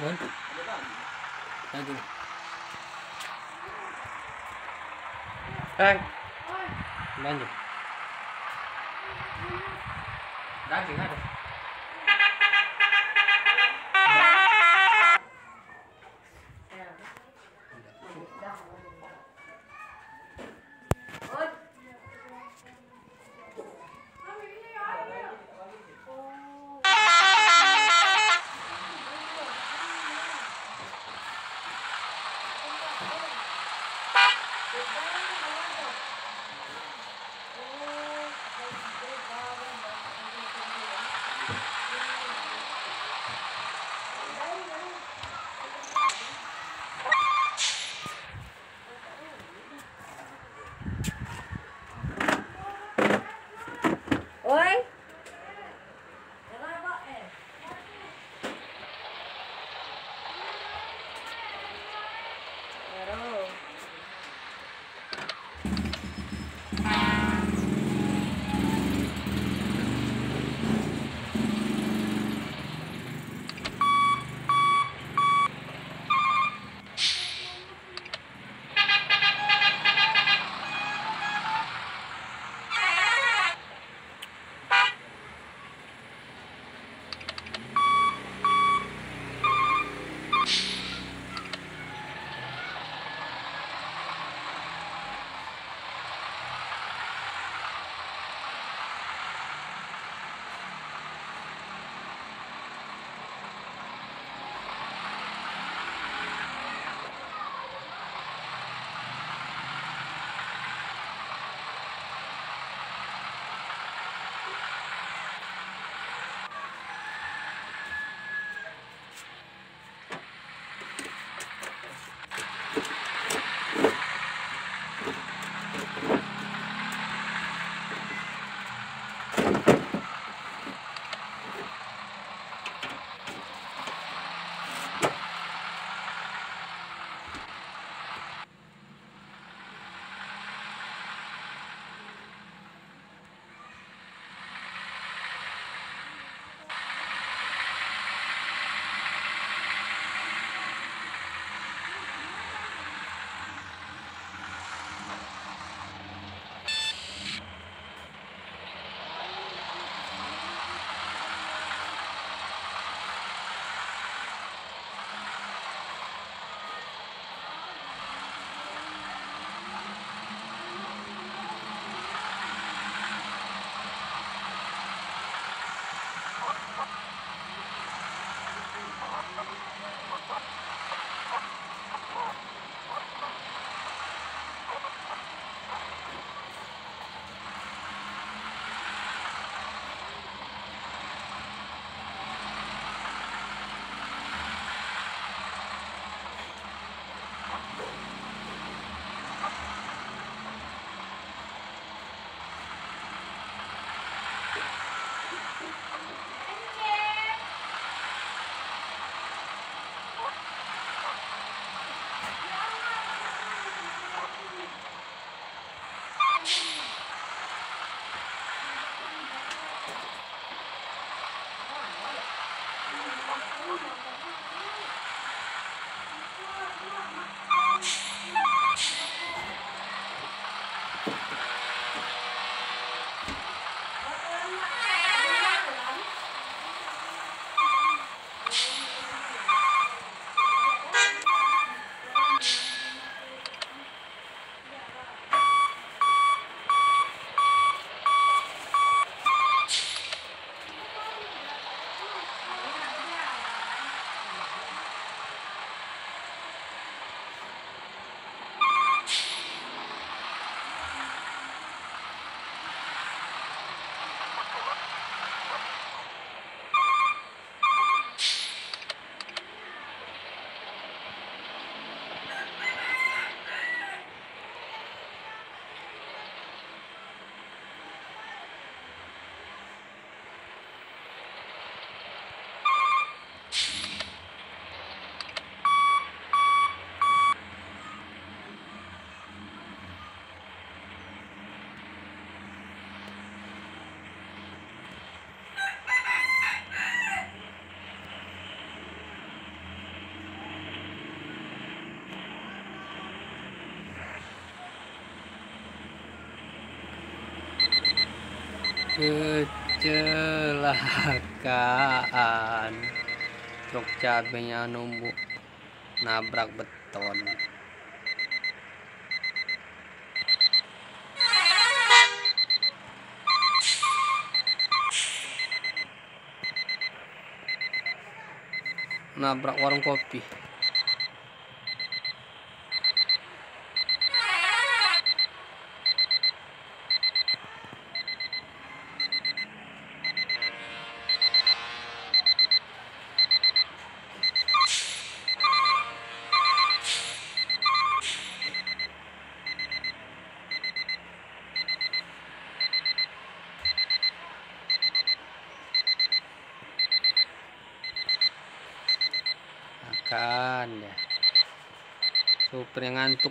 muốn đang gì đang đang gì đang gì ngay rồi Oi? Kecelakaan. Truk cabenya numbuk nabrak beton. Nabrak warung kopi makan ya. Super yang ngantuk